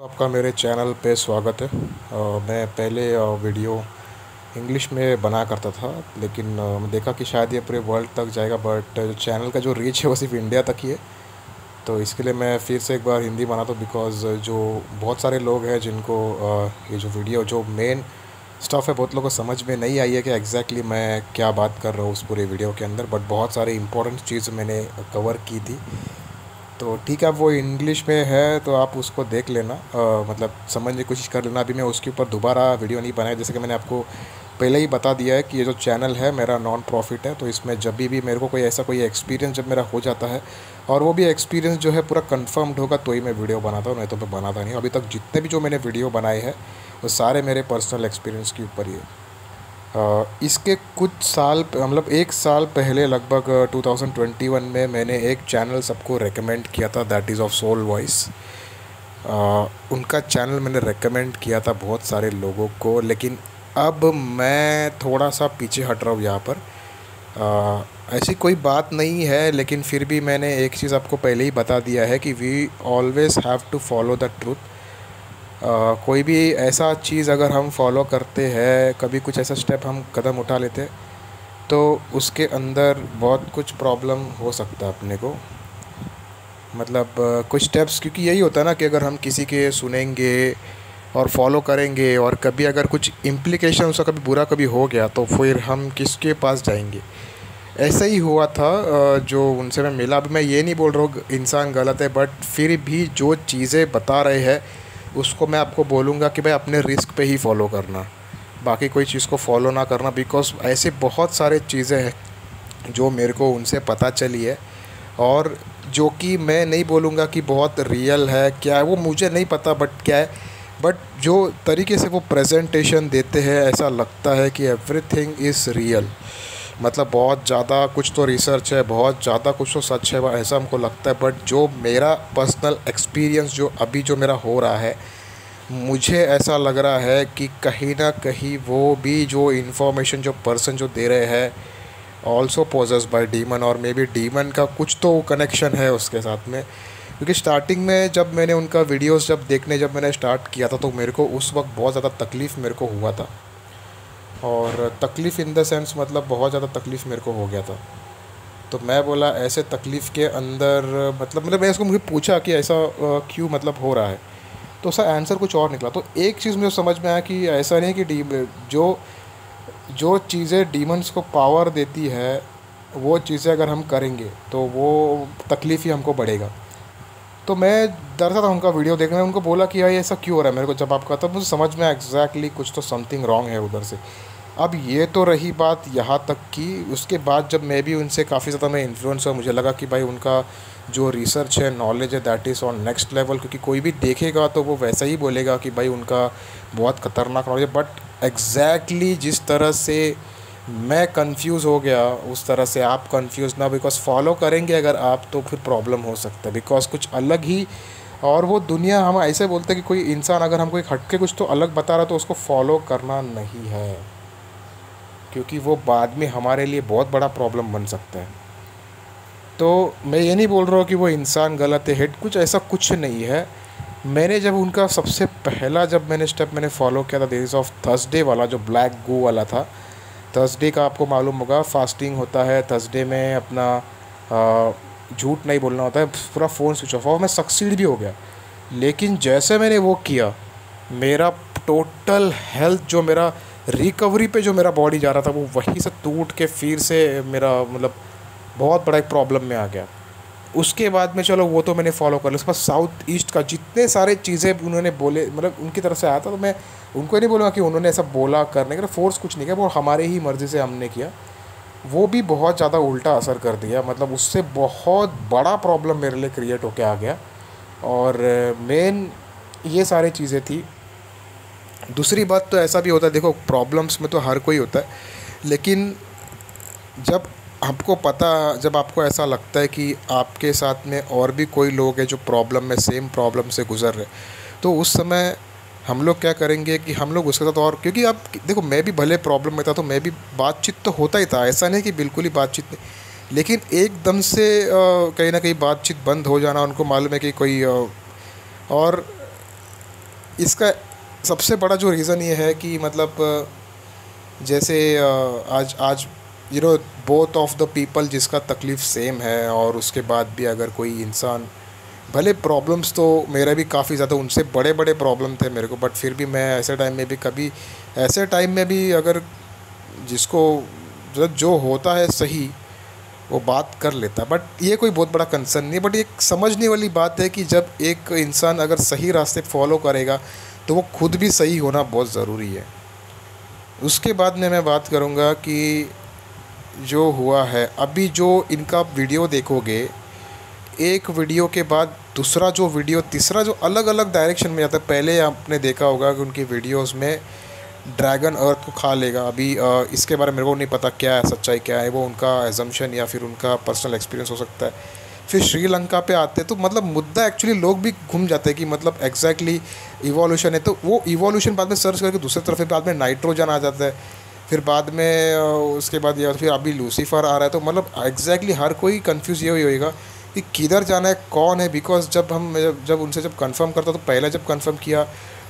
आपका मेरे चैनल पे स्वागत है। अ, मैं पहले वीडियो इंग्लिश में बना करता था लेकिन मैं देखा कि शायद ये पूरे वर्ल्ड तक जाएगा बट चैनल का जो रीच है वो सिर्फ़ इंडिया तक ही है। तो इसके लिए मैं फिर से एक बार हिंदी बनाता हूँ बिकॉज़ जो बहुत सारे लोग हैं जिनको अ, ये जो वीडियो जो मेन स्टफ़ है बहुत लोगों को समझ में नहीं आई है कि एग्जैक्टली मैं क्या बात कर रहा हूँ उस पूरे वीडियो के अंदर बट बहुत सारे इंपॉर्टेंट चीज़ मैंने कवर की थी। तो ठीक है वो इंग्लिश में है तो आप उसको देख लेना। अ, मतलब समझने की कोशिश कर लेना। अभी मैं उसके ऊपर दोबारा वीडियो नहीं बनाया जैसे कि मैंने आपको पहले ही बता दिया है कि ये जो चैनल है मेरा नॉन प्रॉफिट है तो इसमें जब भी भी मेरे को कोई ऐसा कोई एक्सपीरियंस जब मेरा हो जाता है और वो भी एक्सपीरियंस जो है पूरा कंफर्म्ड होगा तो ही मैं वीडियो बनाता हूँ नहीं तो मैं बनाता नहीं अभी तक जितने भी जो मैंने वीडियो बनाए हैं वो सारे मेरे पर्सनल एक्सपीरियंस के ऊपर ही है। इसके कुछ साल मतलब एक साल पहले लगभग 2021 में मैंने एक चैनल सबको रेकमेंड किया था that is of soul voice उनका चैनल मैंने रेकमेंड किया था बहुत सारे लोगों को लेकिन अब मैं थोड़ा सा पीछे हट रहा हूँ यहाँ पर। अ, ऐसी कोई बात नहीं है लेकिन फिर भी मैंने एक चीज़ आपको पहले ही बता दिया है कि we always have to follow the truth कोई भी ऐसा चीज़ अगर हम फॉलो करते हैं, कभी कुछ ऐसा स्टेप हम कदम उठा लेते तो उसके अंदर बहुत कुछ प्रॉब्लम हो सकता है अपने को। मतलब कुछ स्टेप्स क्योंकि यही होता है ना कि अगर हम किसी के सुनेंगे और फॉलो करेंगे और कभी अगर कुछ इम्प्लीकेशन उसका कभी बुरा कभी हो गया तो फिर हम किसके पास जाएँगे? ऐसा ही हुआ था जो उनसे मैं मिला। अभी मैं ये नहीं बोल रहा हूँ इंसान गलत है बट फिर भी जो चीज़ें बता रहे हैं उसको मैं आपको बोलूँगा कि भाई अपने रिस्क पे ही फॉलो करना। बाकी कोई चीज़ को फॉलो ना करना बिकॉज़ ऐसे बहुत सारे चीज़ें हैं जो मेरे को उनसे पता चली है और जो कि मैं नहीं बोलूँगा कि बहुत रियल है, क्या है, वो मुझे नहीं पता बट क्या है। बट जो तरीके से वो प्रेजेंटेशन देते हैं, ऐसा लगता है कि एवरीथिंग इज़ रियल मतलब बहुत ज़्यादा कुछ तो रिसर्च है, बहुत ज़्यादा कुछ तो सच है, ऐसा हमको लगता है। बट जो मेरा पर्सनल एक्सपीरियंस जो अभी जो मेरा हो रहा है, मुझे ऐसा लग रहा है कि कहीं ना कहीं वो भी जो इन्फॉर्मेशन जो पर्सन जो दे रहे हैं ऑल्सो पोजेस बाय डीमन और मे बी डीमन का कुछ तो कनेक्शन है उसके साथ में। क्योंकि स्टार्टिंग में जब मैंने उनका वीडियोस जब देखने, जब मैंने स्टार्ट किया था तो मेरे को उस वक्त बहुत ज़्यादा तकलीफ़ मेरे को हुआ था। और तकलीफ़ इन द सेंस मतलब बहुत ज़्यादा तकलीफ़ मेरे को हो गया था। तो मैं बोला, ऐसे तकलीफ़ के अंदर मतलब मतलब मैं इसको मुझे पूछा कि ऐसा क्यों मतलब हो रहा है? तो उसका आंसर कुछ और निकला। तो एक चीज़ मुझे समझ में आया कि ऐसा नहीं कि डी जो जो चीज़ें डीमंस को पावर देती है, वो चीज़ें अगर हम करेंगे तो वो तकलीफ़ ही हमको बढ़ेगा। तो मैं डर था उनका वीडियो देखने में। उनको बोला कि यार ऐसा क्यों हो रहा है? मेरे को जब आपका तब मुझे समझ में एग्जैक्टली exactly कुछ तो समथिंग रॉन्ग है उधर से। अब ये तो रही बात यहाँ तक कि उसके बाद जब मैं भी उनसे काफ़ी ज़्यादा मैं इन्फ्लुएंस हुआ, मुझे लगा कि भाई उनका जो रिसर्च है नॉलेज है that is on next level क्योंकि कोई भी देखेगा तो वो वैसा ही बोलेगा कि भाई उनका बहुत ख़तरनाक नॉलेज है। बट एग्जैक्टली जिस तरह से मैं कंफ्यूज हो गया, उस तरह से आप कंफ्यूज ना बिकॉज़ फॉलो करेंगे अगर आप तो फिर प्रॉब्लम हो सकता है। बिकॉज़ कुछ अलग ही, और वो दुनिया हम ऐसे बोलते हैं कि कोई इंसान अगर हमको एक हटके कुछ तो अलग बता रहा तो उसको फॉलो करना नहीं है। क्योंकि वो बाद में हमारे लिए बहुत बड़ा प्रॉब्लम बन सकता है। तो मैं ये नहीं बोल रहा हूँ कि वो इंसान गलत है हेड कुछ ऐसा कुछ नहीं है। मैंने जब उनका सबसे पहला जब मैंने स्टेप मैंने फॉलो किया था डेज़ ऑफ़ थर्सडे वाला, जो ब्लैक गो वाला था थर्सडे का आपको मालूम होगा फास्टिंग होता है थर्सडे में अपना झूठ नहीं बोलना होता है, पूरा फ़ोन स्विच ऑफ़ और मैं सक्सीड भी हो गया। लेकिन जैसे मैंने वो किया, मेरा टोटल हेल्थ जो मेरा रिकवरी पे जो मेरा बॉडी जा रहा था, वो वहीं से टूट के फिर से मेरा मतलब बहुत बड़ा एक प्रॉब्लम में आ गया। उसके बाद में चलो, वो तो मैंने फॉलो कर लिया। उसके बाद साउथ ईस्ट का जितने सारे चीज़ें उन्होंने बोले मतलब उनकी तरफ़ से आया था तो मैं उनको नहीं बोलूँगा कि उन्होंने ऐसा बोला करने का फोर्स कुछ नहीं किया, वो हमारे ही मर्ज़ी से हमने किया। वो भी बहुत ज़्यादा उल्टा असर कर दिया। मतलब उससे बहुत बड़ा प्रॉब्लम मेरे लिए क्रिएट होके आ गया। और मेन ये सारी चीज़ें थी। दूसरी बात तो ऐसा भी होता है, देखो प्रॉब्लम्स में तो हर कोई होता है, लेकिन जब आपको पता, जब आपको ऐसा लगता है कि आपके साथ में और भी कोई लोग हैं जो प्रॉब्लम में सेम प्रॉब्लम से गुजर रहे तो उस समय हम लोग क्या करेंगे कि हम लोग उसके साथ और, क्योंकि आप, देखो, मैं भी भले प्रॉब्लम में था तो मैं भी बातचीत तो होता ही था, ऐसा नहीं कि बिल्कुल ही बातचीत नहीं, लेकिन एकदम से कहीं ना कहीं बातचीत बंद हो जाना, उनको मालूम है कि कोई और इसका सबसे बड़ा जो रीज़न ये है कि मतलब जैसे आज आज you know both of the people जिसका तकलीफ़ सेम है और उसके बाद भी अगर कोई इंसान, भले प्रॉब्लम्स तो मेरा भी काफ़ी ज़्यादा, उनसे बड़े बड़े प्रॉब्लम थे मेरे को बट फिर भी मैं ऐसे टाइम में भी कभी, ऐसे टाइम में भी अगर जिसको जो होता है सही, वो बात कर लेता। बट ये कोई बहुत बड़ा कंसर्न नहीं बट एक समझने वाली बात है कि जब एक इंसान अगर सही रास्ते फॉलो करेगा तो वो खुद भी सही होना बहुत ज़रूरी है। उसके बाद में मैं बात करूँगा कि जो हुआ है, अभी जो इनका वीडियो देखोगे, एक वीडियो के बाद दूसरा जो वीडियो, तीसरा जो अलग अलग डायरेक्शन में जाता है, पहले आपने देखा होगा कि उनकी वीडियोस में ड्रैगन अर्थ को खा लेगा। अभी इसके बारे में मेरे को नहीं पता क्या है, सच्चाई क्या है, वो उनका एजम्पन या फिर उनका पर्सनल एक्सपीरियंस हो सकता है। फिर श्रीलंका पे आते तो मतलब मुद्दा एक्चुअली लोग भी घूम जाते हैं कि मतलब एग्जैक्टली इवोल्यूशन है तो वो इवोल्यूशन बाद में सर्च करके दूसरी तरफ़ बाद में नाइट्रोजन आ जाता है, फिर बाद में उसके बाद या, फिर अभी लूसीफर आ रहा है तो मतलब एग्जैक्टली हर कोई कन्फ्यूज़ ये होएगा कि किधर जाना है, कौन है बिकॉज़ जब हम, जब उनसे जब कंफर्म करता तो पहले जब कंफर्म किया,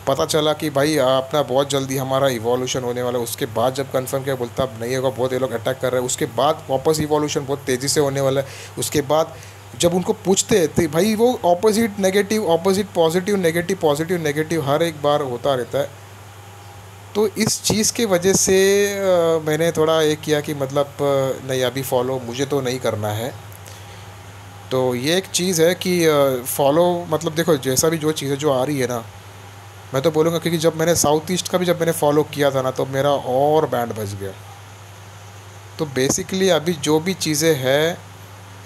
पता चला कि भाई अपना बहुत जल्दी हमारा इवोल्यूशन होने वाला है, उसके बाद जब कंफर्म किया, बोलता अब नहीं होगा, बहुत ये लोग अटैक कर रहे हैं, उसके बाद वापस इवोल्यूशन बहुत तेज़ी से होने वाला है, उसके बाद जब उनको पूछते हैं तो भाई वो opposite negative opposite positive negative positive negative हर एक बार होता रहता है। तो इस चीज़ के वजह से आ, मैंने थोड़ा ये किया कि मतलब नहीं अभी फॉलो मुझे तो नहीं करना है। तो ये एक चीज़ है कि फॉलो मतलब देखो जैसा भी जो चीज़ें जो आ रही है ना मैं तो बोलूँगा क्योंकि जब मैंने साउथ ईस्ट का भी जब मैंने फॉलो किया था ना तो मेरा और बैंड बज गया। तो बेसिकली अभी जो भी चीज़ें हैं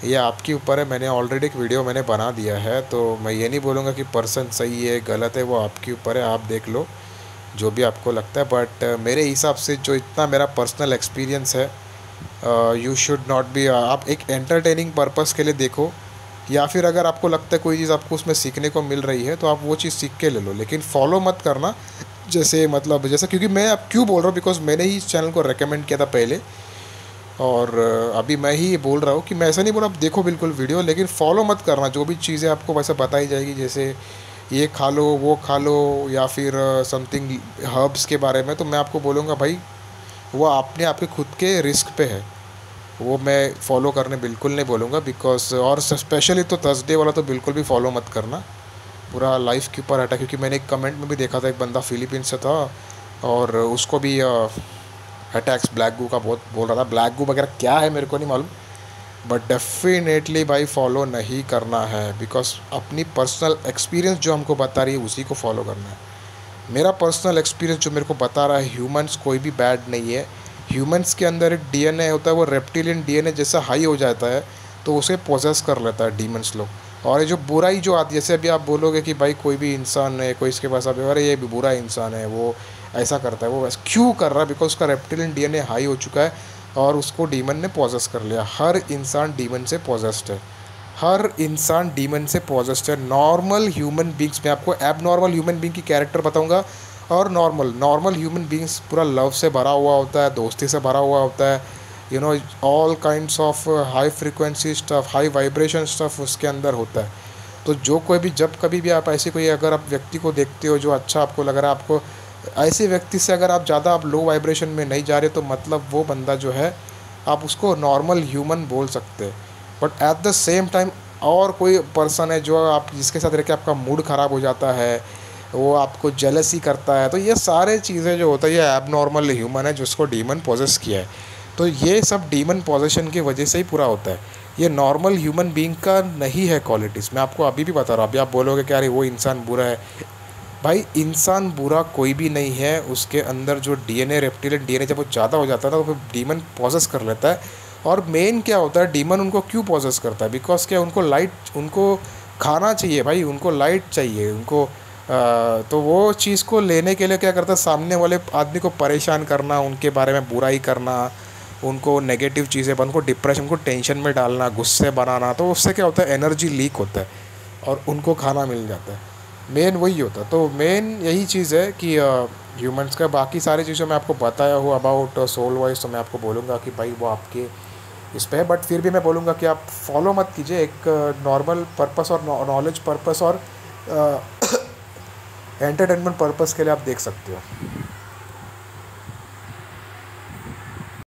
ये आपके ऊपर है, मैंने ऑलरेडी एक वीडियो मैंने बना दिया है तो मैं ये नहीं बोलूँगा कि पर्सन सही है, गलत है, वो आपके ऊपर है, आप देख लो, जो भी आपको लगता है बट मेरे हिसाब से जो इतना मेरा पर्सनल एक्सपीरियंस है यू शुड नॉट बी आप एक एंटरटेनिंग पर्पस के लिए देखो, या फिर अगर आपको लगता है कोई चीज़ आपको उसमें सीखने को मिल रही है तो आप वो चीज़ सीख के ले लो, लेकिन फॉलो मत करना, जैसे मतलब जैसा क्योंकि मैं अब क्यों बोल रहा हूँ बिकॉज़ मैंने ही इस चैनल को रिकमेंड किया था पहले और अभी मैं ही ये बोल रहा हूँ कि मैं ऐसा नहीं बोला आप देखो बिल्कुल वीडियो, लेकिन फॉलो मत करना, जो भी चीज़ें आपको वैसे बताई जाएगी, जैसे ये खा लो, वो खा लो, या फिर समथिंग हर्ब्स के बारे में तो मैं आपको बोलूँगा, भाई, वो अपने आपके खुद के रिस्क पे है। वो मैं फॉलो करने बिल्कुल नहीं बोलूँगा बिकॉज़ और स्पेशली तो थर्सडे वाला तो बिल्कुल भी फॉलो मत करना। पूरा लाइफ के ऊपर हटा क्योंकि मैंने एक कमेंट में भी देखा था, एक बंदा फिलीपींस से था, और उसको भी अटैक्स ब्लैक गू का बहुत बोल रहा था। ब्लैक गू वगैरह क्या है मेरे को नहीं मालूम। बट डेफिनेटली भाई फॉलो नहीं करना है। बिकॉज़ अपनी पर्सनल एक्सपीरियंस जो हमको बता रही है, उसी को फॉलो करना है। मेरा पर्सनल एक्सपीरियंस जो मेरे को बता रहा है ह्यूमंस कोई भी बैड नहीं है। ह्यूमंस के अंदर एक डीएनए होता है, वो रेप्टिलियन डीएनए जैसा हाई हो जाता है तो उसे पोजेस कर लेता है डीमंस लोग। और ये जो बुराई जो आती है, जैसे अभी आप बोलोगे कि भाई कोई भी इंसान है, कोई इसके पास अभी अरे ये भी बुरा इंसान है, वो ऐसा करता है, वो वैसे क्यों कर रहा है? बिकॉज़ उसका रेप्टिलियन डीएनए हाई हो चुका है और उसको डीमन ने पॉजेस कर लिया। हर इंसान डीमन से पॉजेस्ड है। हर इंसान डीमन से पॉजेस्ड है। नॉर्मल ह्यूमन बींग्स में आपको एब नॉर्मल ह्यूमन बींग की कैरेक्टर बताऊँगा और नॉर्मल नॉर्मल ह्यूमन बींग्स पूरा लव से भरा हुआ होता है, दोस्ती से भरा हुआ होता है। You know all kinds of high frequency stuff high vibration stuff उसके अंदर होता है। तो जो कोई भी, जब कभी भी आप ऐसे कोई अगर आप व्यक्ति को देखते हो जो अच्छा आपको लग रहा है, आपको ऐसे व्यक्ति से अगर आप ज़्यादा आप लो वाइब्रेशन में नहीं जा रहे तो मतलब वो बंदा जो है, आप उसको नॉर्मल ह्यूमन बोल सकते but at the same time और कोई पर्सन है जो आप, जिसके साथ रह आपका मूड ख़राब हो जाता है, वो आपको जेलसी करता है तो ये सारे चीज़ें जो होता है, ये एब नॉर्मल ह्यूमन है जिसको डीमन पोजेस किया है। तो ये सब डीमन पोजेशन की वजह से ही पूरा होता है। ये नॉर्मल ह्यूमन बींग का नहीं है क्वालिटीज़ मैं आपको अभी भी बता रहा हूँ। अभी आप बोलोगे कि अरे वो इंसान बुरा है। भाई इंसान बुरा कोई भी नहीं है। उसके अंदर जो डीएनए रेप्टिलियन डीएनए जब वो ज़्यादा हो जाता है ना तो फिर डीमन पॉजेस कर लेता है। और मेन क्या होता है डीमन उनको क्यों पॉजेस करता है? बिकॉज़ क्या उनको लाइट उनको खाना चाहिए भाई उनको लाइट चाहिए उनको आ, तो वो चीज़ को लेने के लिए क्या करता है सामने वाले आदमी को परेशान करना उनके बारे में बुराई करना उनको नेगेटिव चीज़ें उनको डिप्रेशन उनको टेंशन में डालना गुस्से बनाना तो उससे क्या होता है एनर्जी लीक होता है और उनको खाना मिल जाता है। मेन वही होता। तो मेन यही चीज़ है कि ह्यूमंस का बाकी सारी चीज़ों में आपको बताया हूँ अबाउट सोल वाइज तो मैं आपको बोलूँगा कि भाई वो आपके इस पर है। बट फिर भी मैं बोलूँगा कि आप फॉलो मत कीजिए एक नॉर्मल पर्पस और नॉलेज पर्पस और एंटरटेनमेंट पर्पस के लिए आप देख सकते हो।